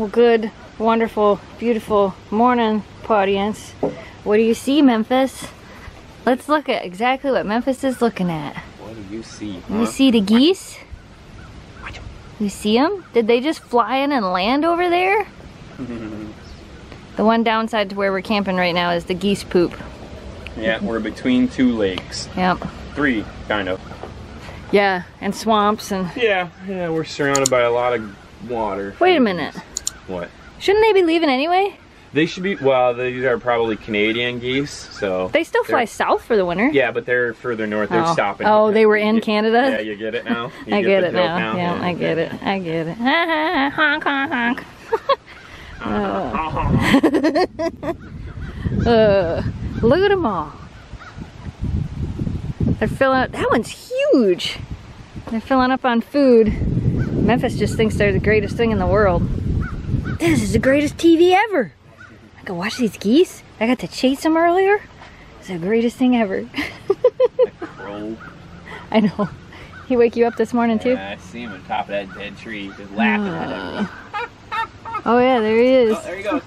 Well, good, wonderful, beautiful morning, audience. What do you see, Memphis? Let's look at exactly what Memphis is looking at. What do you see? You see the geese? You see them? Did they just fly in and land over there? the one downside to where we're camping right now is the geese poop. yeah, we're between two lakes. Yep. Three, kind of. Yeah, and swamps and... Yeah, yeah, we're surrounded by a lot of water. Wait a minute. What? Shouldn't they be leaving anyway? They should be, well, these are probably Canadian geese, so. They still fly south for the winter. Yeah, but they're further north. They're Oh. stopping. Oh, they were in You- Canada? Yeah, you get it now? You I get the it joke now. Yeah, I get it. I get it. honk, honk, honk. Uh, look at them all. They're filling. up. That one's huge. They're filling up on food. Memphis just thinks they're the greatest thing in the world. This is the greatest TV ever. I can watch these geese. I got to chase them earlier. It's the greatest thing ever. I know. He wake you up this morning too? Yeah, I see him on top of that dead tree, just laughing at everything. Oh yeah, there he is. Oh, there he goes.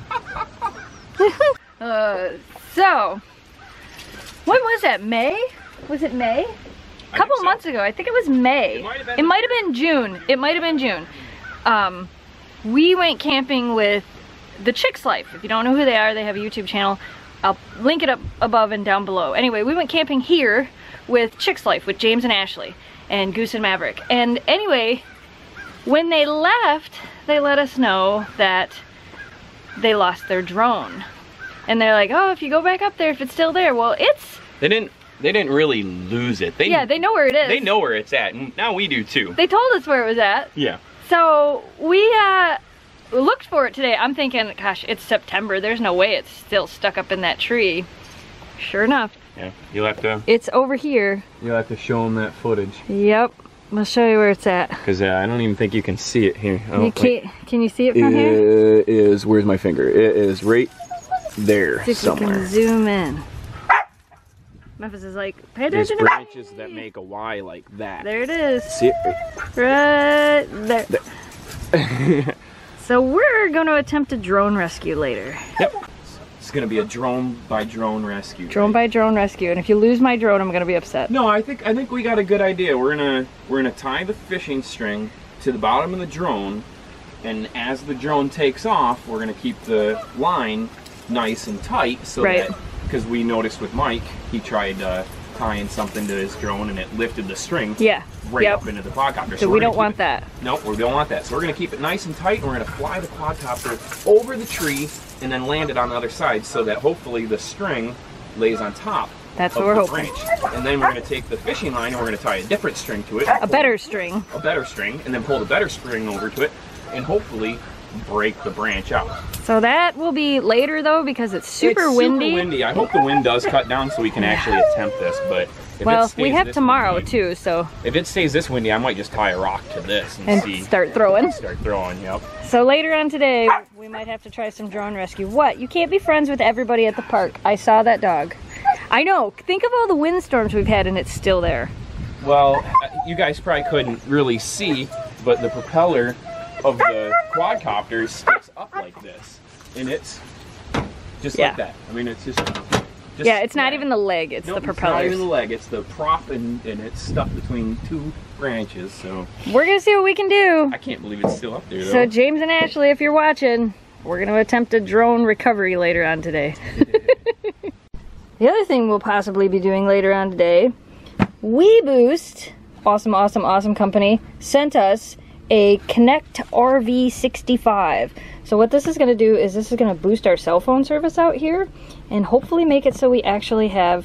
Uh, so, when was that? May? Was it May? A couple so. months ago. I think it was May. It might have been. Been June. It might have been June. Um, we went camping with the Chicks Life. If you don't know who they are, they have a YouTube channel. I'll link it up above and down below. Anyway, we went camping here with Chicks Life with James and Ashley and Goose and Maverick. And anyway, when they left, they let us know that they lost their drone. And they're like, oh, if you go back up there, if it's still there, well, it's, They didn't. They didn't really lose it. They yeah, they know where it is. they know where it's at. and Now we do too. They told us where it was at. Yeah. So we uh, looked for it today. I'm thinking, gosh, it's September. There's no way it's still stuck up in that tree. Sure enough, Yeah. You'll have to. it's over here. You'll have to show them that footage Yep. I'll show you where it's at. because uh, I don't even think you can see it here. Oh, You can't, can you see it from here? It is. Where's my finger? It is right there See if you can somewhere. zoom in. Memphis is like, pay There's attention to branches that make a Y like that. There it is. See it? Right there. So we're going to attempt a drone rescue later. Yep. It's gonna be a drone by drone rescue. Drone by drone rescue. And if you lose my drone, I'm going to be upset. No, I think I think we got a good idea. We're gonna we're gonna tie the fishing string to the bottom of the drone, and as the drone takes off, we're gonna keep the line nice and tight so Right. that because we noticed with Mike, he tried uh, tying something to his drone and it lifted the string Yeah. right yep. up into the quadcopter. So we're we don't want it- that. Nope, we don't want that. So we're gonna keep it nice and tight, and we're gonna fly the quadcopter over the tree and then land it on the other side, so that hopefully the string lays on top. That's what we're hoping. branch. And then we're gonna take the fishing line and we're gonna tie a different string to it. A better string. a better string, and then pull the better string over to it, and hopefully break the branch out. So that will be later though because it's super it's windy. Super windy. I hope the wind does cut down so we can actually attempt this. But if it Well, we have tomorrow windy- too, so If it stays this windy, I might just tie a rock to this and, and see. start throwing. Start throwing. Yep. So later on today, we might have to try some drone rescue. What? You can't be friends with everybody at the park. I saw that dog. I know. Think of all the windstorms we've had and it's still there. Well, uh, you guys probably couldn't really see, but the propeller of the quadcopter sticks up like this, and it's just Yeah. like that. I mean, it's just. just yeah, it's not even the leg, it's Nope, the It's not even the leg. It's the prop, and, and it's stuck between two branches. So We're gonna see what we can do. I can't believe it's still up there. Though. So James and Ashley, if you're watching, we're gonna attempt a drone recovery later on today. the other thing we'll possibly be doing later on today, WeBoost, awesome, awesome, awesome company, sent us a Connect RV65. So what this is gonna do is this is gonna boost our cell phone service out here and hopefully make it so we actually have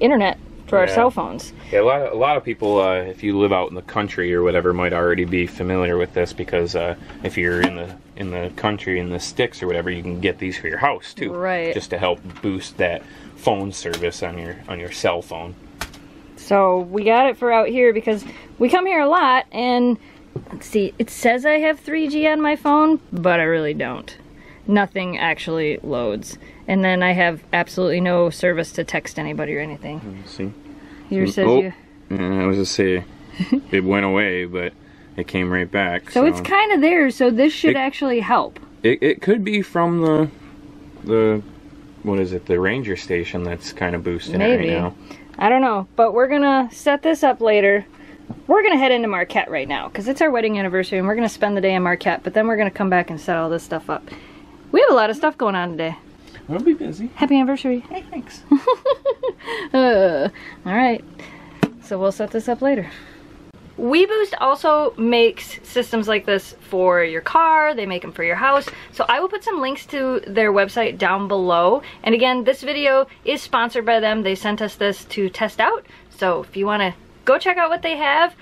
internet for our cell phones. yeah, a lot of a lot of people, uh, if you live out in the country or whatever, might already be familiar with this because uh, if you're in the in the country in the sticks or whatever, you can get these for your house too, Right. Just to help boost that phone service on your on your cell phone. So we got it for out here because we come here a lot and see, it says I have 3G on my phone, but I really don't. Nothing actually loads. And then I have absolutely no service to text anybody or anything. Mm, see. Yours mm, says Oh. you Yeah, I was just say it went away, but it came right back. So, it's kind of there, so this should It- actually help. It, it could be from the the what is it? The ranger station that's kind of boosting Maybe. it right now. I don't know, but we're gonna set this up later. We're gonna head into Marquette right now because it's our wedding anniversary and we're gonna spend the day in Marquette, but then we're gonna come back and set all this stuff up. We have a lot of stuff going on today. We'll be busy. Happy anniversary. Hey, thanks. Uh, all right. So we'll set this up later. WeBoost also makes systems like this for your car. They make them for your house. So I will put some links to their website down below. And again, this video is sponsored by them. They sent us this to test out. So if you want to go check out what they have,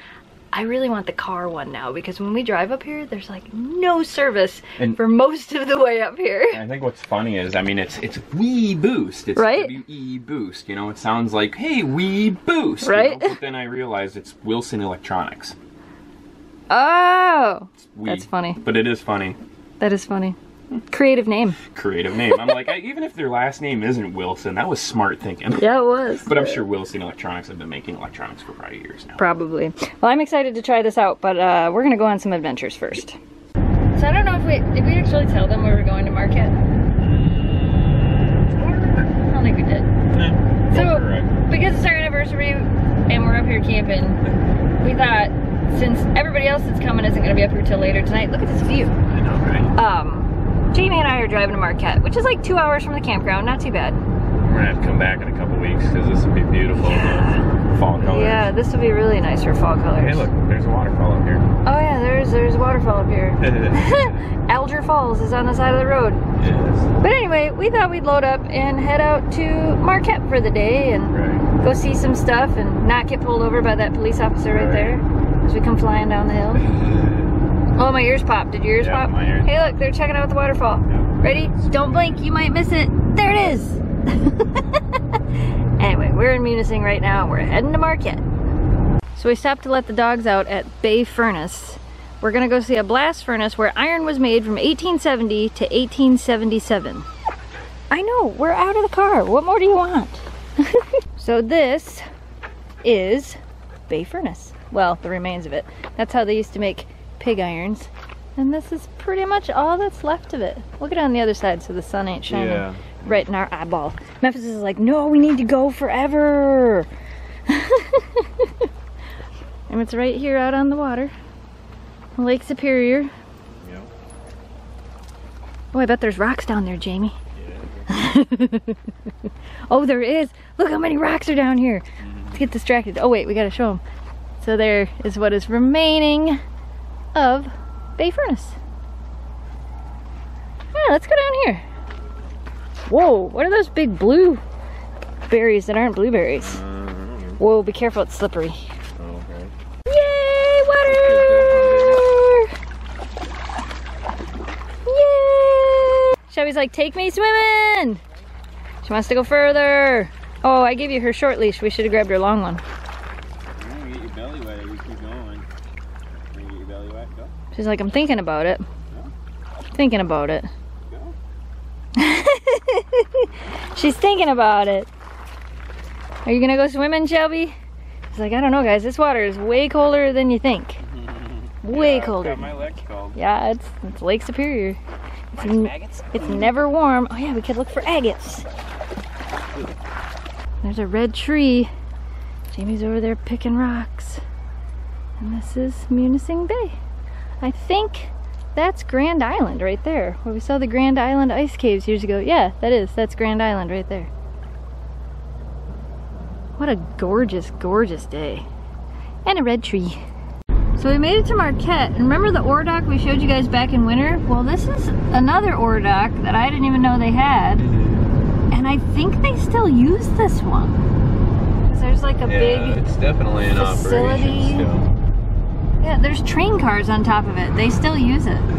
I really want the car one now because when we drive up here, there's like no service And- for most of the way up here. I think what's funny is, I mean, it's it's Wee Boost. It's Right? W E Boost. You know, it sounds like, hey, Wee Boost. you Right? know? But then I realized it's Wilson Electronics. Oh. That's funny. But it is funny. that is funny. Creative name. Creative name. I'm like, I, even if their last name isn't Wilson, that was smart thinking. Yeah, it was. But I'm sure Wilson Electronics have been making electronics for probably years now. Probably. Well, I'm excited to try this out, but uh, we're gonna go on some adventures first. So I don't know if we did we actually tell them we were going to market? I don't think we did. So because it's our anniversary and we're up here camping, we thought since everybody else that's coming isn't gonna be up here till later tonight, look at this view. I know, right? Um, Jamie and I are driving to Marquette, which is like two hours from the campground, not too bad. We're gonna have to come back in a couple weeks because this would be beautiful. in the Fall colors. Yeah, this would be really nice for fall colors. Hey, look, there's a waterfall up here. Oh yeah, there's there's a waterfall up here. Alger Falls is on the side of the road. yes. But anyway, we thought we'd load up and head out to Marquette for the day and Right. go see some stuff and not get pulled over by that police officer right, Right. there as we come flying down the hill. Oh, my ears popped. Did your ears Yeah, pop? my ears Hey, look, they're checking out the waterfall. Ready? Don't blink, you might miss it. There it is. anyway, we're in Munising right now. We're heading to Marquette. So we stopped to let the dogs out at Bay Furnace. We're gonna go see a blast furnace where iron was made from 1870 to 1877. I know, we're out of the car. What more do you want? so this is Bay Furnace. Well, the remains of it. That's how they used to make pig irons. And this is pretty much all that's left of it. Look at it on the other side so the sun ain't shining Yeah. right in our eyeball. Memphis is like, no, we need to go forever. and it's right here out on the water. Lake Superior. Yep. Oh, I bet there's rocks down there, Jamie. oh, there is. Look how many rocks are down here. Mm-hmm. Let's get distracted. Oh, wait, we gotta show them. So there is what is remaining of Bay Furnace. Yeah, let's go down here. Whoa, what are those big blue berries that aren't blueberries? Whoa, be careful, it's slippery. Okay. Yay, water! Yay! Shelby's like, take me swimming! She wants to go further. Oh, I gave you her short leash. We should have grabbed her long one. get your belly wet, we keep going. You get your belly wet, go. She's like, I'm thinking about it. Thinking about it. She's thinking about it. Are you gonna go swimming, Shelby? She's like, I don't know, guys. This water is way colder than you think. Way Yeah, colder. My legs cold. Yeah, it's it's Lake Superior. It's, Maggots? it's never warm. Oh yeah, we could look for agates. There's a red tree. Jamie's over there picking rocks. And this is Munising Bay. I think that's Grand Island right there, where we saw the Grand Island ice caves years ago. Yeah, that is. That's Grand Island right there. What a gorgeous, gorgeous day. And a red tree. So we made it to Marquette. And remember the ore dock we showed you guys back in winter? Well, this is another ore dock that I didn't even know they had. Mm-hmm. And I think they still use this one. 'Cause There's like a Yeah, big, it's definitely in facility. operation still. Yeah, there's train cars on top of it. They still use it.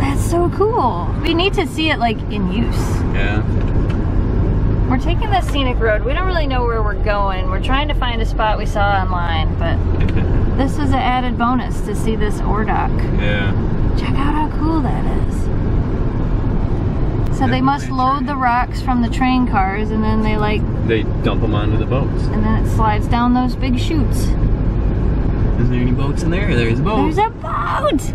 That's so cool. We need to see it like in use. yeah. We're taking this scenic road. We don't really know where we're going. We're trying to find a spot we saw online, but this is an added bonus to see this ore dock. Yeah. Check out how cool that is. So they must load the rocks from the train cars and then they like, They dump them onto the boats. and then it slides down those big chutes. This Is there any boats in there? There's a boat. There's a boat!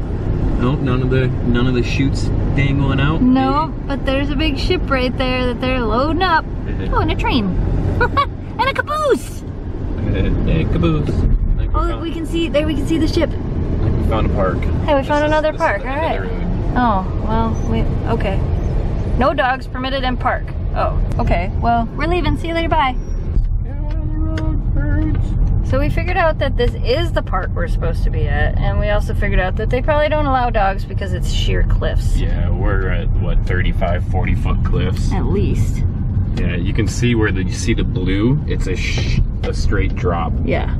Nope, none of the none of the chutes dangling out. No, but there's a big ship right there that they're loading up. Oh, and a train. and a caboose! Hey, caboose. I think we, Oh, we can see, there we can see the ship. We found a park. Hey, we found another park, the end of the alright. road. Oh, well, we, okay. No dogs permitted in park. Oh, okay. Well, we're leaving. See you later. Bye. Get on the road, birds. So we figured out that this is the park we're supposed to be at, and we also figured out that they probably don't allow dogs because it's sheer cliffs. Yeah, we're at what 35, 40 foot cliffs. At least. Yeah, you can see where the you see the blue. It's a sh- a straight drop. Yeah.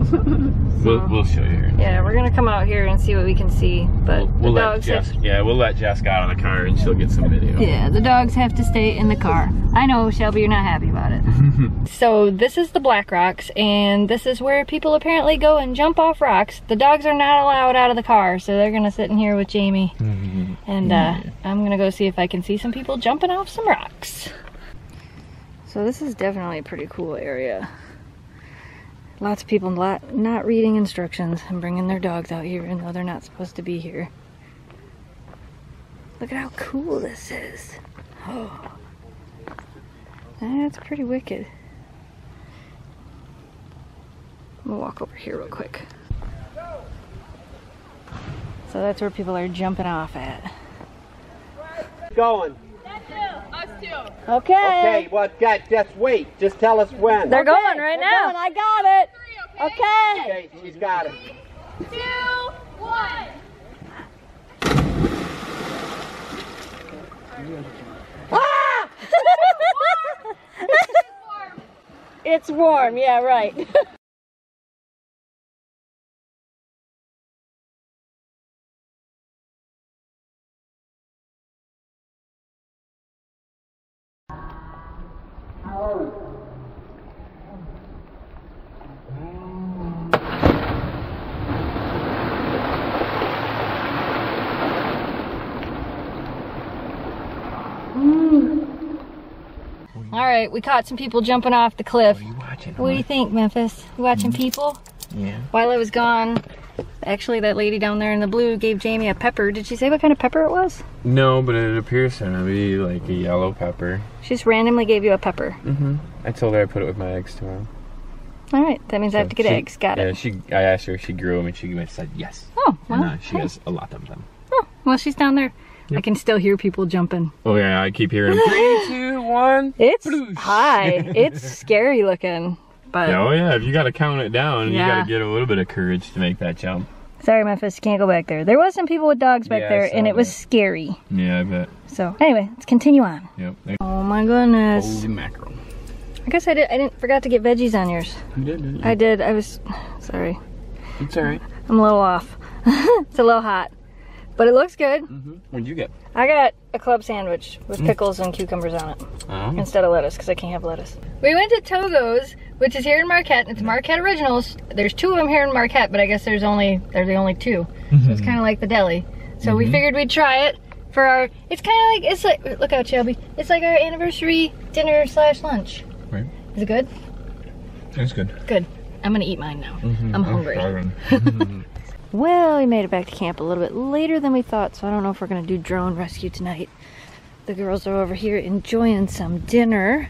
We'll, we'll show you here. Yeah, we're gonna come out here and see what we can see. But We'll, we'll the let dogs Jess. have, Yeah, we'll let Jess out of the car and she'll get some video. Yeah, the dogs have to stay in the car. I know, Shelby, you're not happy about it. so this is the Black Rocks, and this is where people apparently go and jump off rocks. The dogs are not allowed out of the car, so they're gonna sit in here with Jamie. And uh, I'm gonna go see if I can see some people jumping off some rocks. So this is definitely a pretty cool area. Lots of people not, not reading instructions and bringing their dogs out here, even though they're not supposed to be here. Look at how cool this is. Oh, that's pretty wicked. I'm gonna walk over here real quick. So that's where people are jumping off at. Going. Okay. Okay, what, got, just wait. Just tell us when. They're going right They're now. going. I got it. Okay. Okay, she's got it. Two, one. Ah! It's warm, yeah, right. Mm. All right, we caught some people jumping off the cliff. you watching? What do you think, Memphis? You watching mm. people? Yeah. While I was gone, actually, that lady down there in the blue gave Jamie a pepper. Did she say what kind of pepper it was? No, but it appears to be like a yellow pepper. She just randomly gave you a pepper. Mm-hmm. I told her I put it with my eggs tomorrow. All right, that means I have to get She- eggs. Got yeah, it. she. I asked her if she grew them, and she said yes. Oh, And uh, she hey. has a lot of them. Oh, well, she's down there. I can still hear people jumping. Oh yeah, I keep hearing three, two, one. It's high. It's scary looking. But Oh yeah, if you got to count it down, you got to get a little bit of courage to make that jump. Sorry, Memphis, you can't go back there. There was some people with dogs back Yeah, there, and saw it was scary. Yeah, I bet. So anyway, let's continue on. Yep. Oh my goodness. Holy mackerel. I guess I did. I didn't forgot to get veggies on yours. You did, didn't you? I did. I was sorry. It's alright. I'm a little off. it's a little hot, but it looks good. Mm-hmm. What'd you get? I got a club sandwich with pickles and cucumbers on it Oh. instead of lettuce because I can't have lettuce. We went to Togo's, which is here in Marquette. It's Marquette Originals. There's two of them here in Marquette, but I guess there's only they're the only two. So it's mm-hmm. kind of like the deli. So we mm-hmm. figured we'd try it for our. It's kind of like it's like look out Shelby. It's like our anniversary dinner slash lunch. Right. Is it good? It's good. Good. I'm gonna eat mine now. Mm-hmm. I'm oh, hungry. Mm-hmm. Well, we made it back to camp a little bit later than we thought, so I don't know if we're gonna do drone rescue tonight. The girls are over here enjoying some dinner.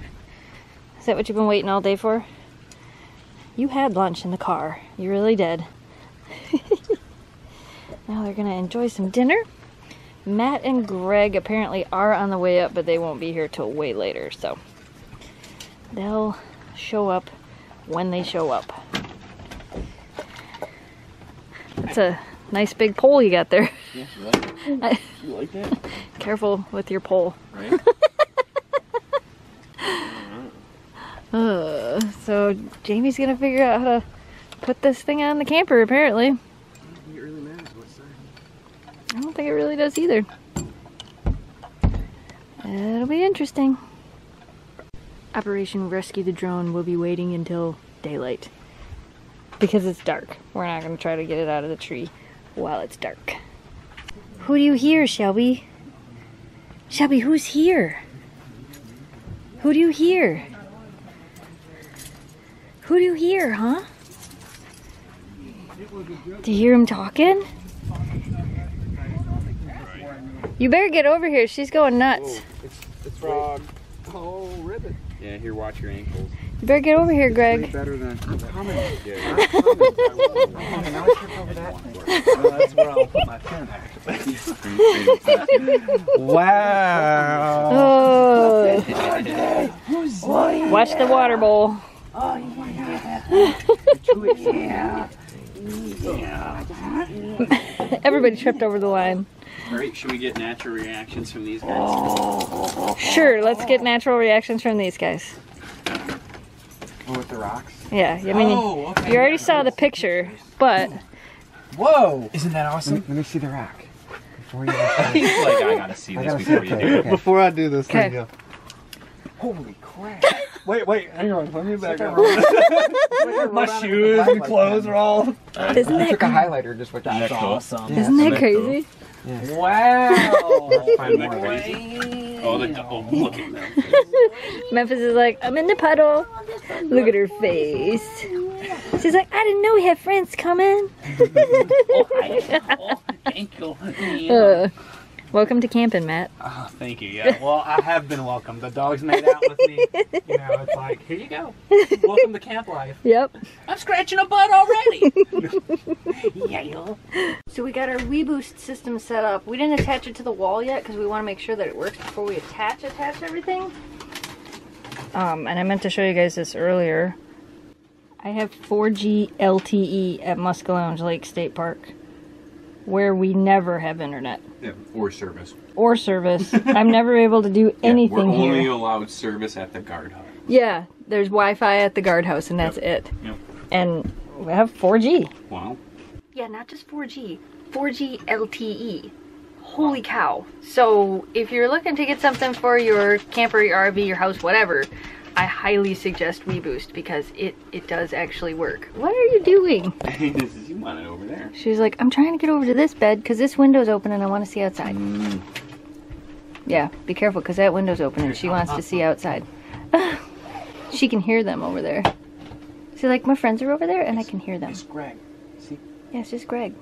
Is that what you've been waiting all day for? You had lunch in the car. You really did. now they're gonna enjoy some dinner. Matt and Greg apparently are on the way up, but they won't be here till way later, so they'll show up when they show up. That's a nice big pole you got there. Yeah, you like it? You like that? Careful with your pole. Right? Uh, so Jamie's gonna figure out how to put this thing on the camper apparently. it really matters what side. I don't think it really does either. It'll be interesting. Operation Rescue the Drone will be waiting until daylight. Because it's dark. We're not gonna try to get it out of the tree while it's dark. Who do you hear, Shelby? Shelby, who's here? Who do you hear? Who do you hear, huh? Do you hear him talking? You better get over here. She's going nuts. It's frog. Oh, ribbit. Yeah, here, watch your ankles. You better get over here, Greg. Better than. I'm coming. Yeah. I'm coming. Now I trip over that thing. Well, that's where I'll put my pen, actually. wow. Oh. Watch the water bowl. Oh, Everybody tripped over the line. All right, should we get natural reactions from these guys? Sure, let's get natural reactions from these guys. Oh, with the rocks. Yeah, I mean, Oh, okay. you already saw the picture, but Whoa! Isn't that awesome? Let me, see the rock. Before you. He's like, I gotta see I this gotta before see you do it. Okay. Before I do this, Okay. thing, go. Holy crap! Wait, wait, hang on. Let me back up. My shoes and clothes are all. isn't I that, took a cra- highlighter just with that. That's cool. awesome. isn't that crazy? Wow! Isn't that crazy? Oh, the, oh, look at them. Memphis is like, I'm in the puddle. Look at her face. She's like, I didn't know we had friends coming. Oh, thank you. Uh, welcome to camping, Matt. Oh, thank you. Yeah. Well, I have been welcomed. The dogs made out with me. You know, it's like, here you go. Welcome to camp life. Yep. I'm scratching a butt already. yeah. So we got our WeBoost system set up. We didn't attach it to the wall yet because we want to make sure that it works before we attach attach everything. Um, and I meant to show you guys this earlier. I have 4G LTE E at Muskellunge Lake State Park, where we never have internet Yeah, or service. or service. I'm never able to do anything We're only here. allowed service at the guardhouse. Yeah, there's Wi-Fi at the guardhouse, and that's it. Yep. And we have 4G. Wow. Yeah, not just 4G, 4G LTE. E. Holy cow. So, if you're looking to get something for your camper, your RV, your house, whatever, I highly suggest WeBoost because it, it does actually work. What are you doing? this is you want it over there. She's like, I'm trying to get over to this bed because this window's open and I want to see outside. Mm. Yeah, be careful because that window's open and she wants to see outside. she can hear them over there. She's like, my friends are over there and I can hear them. It's Greg. See? Yeah, it's just Greg.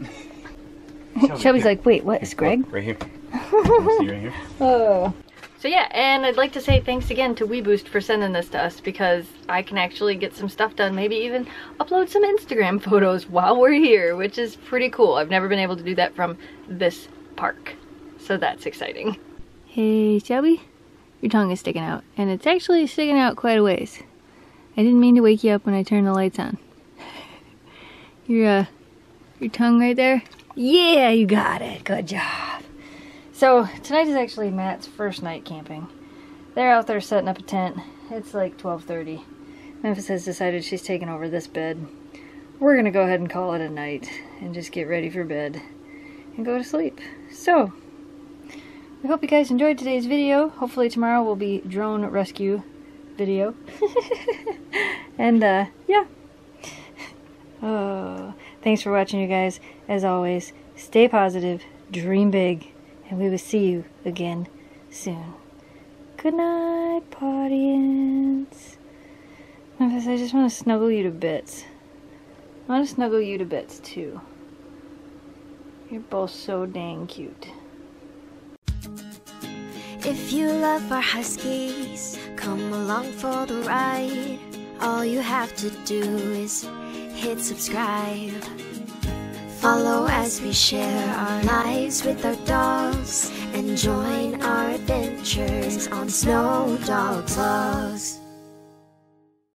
Shelby's like, wait, what is Greg? Right here. See right here? Oh. So yeah, and I'd like to say thanks again to WeBoost for sending this to us because I can actually get some stuff done, maybe even upload some Instagram photos while we're here, which is pretty cool. I've never been able to do that from this park. So that's exciting. Hey, Shelby, your tongue is sticking out, and it's actually sticking out quite a ways. I didn't mean to wake you up when I turned the lights on. Your, uh, your tongue right there? Yeah, you got it. Good job. So tonight is actually Matt's first night camping. They're out there setting up a tent. It's like 12:30. Memphis has decided she's taking over this bed. We're gonna go ahead and call it a night and just get ready for bed and go to sleep. So we hope you guys enjoyed today's video. Hopefully tomorrow will be drone rescue video. and uh, yeah. Oh, thanks for watching, you guys. As always, stay positive, dream big, and we will see you again soon. Good night, audience. Memphis, I just want to snuggle you to bits. I want to snuggle you to bits too. You're both so dang cute. If you love our Huskies, come along for the ride. All you have to do is hit subscribe. Follow as we share our lives with our dogs and join our adventures on Snow Dogs Vlogs.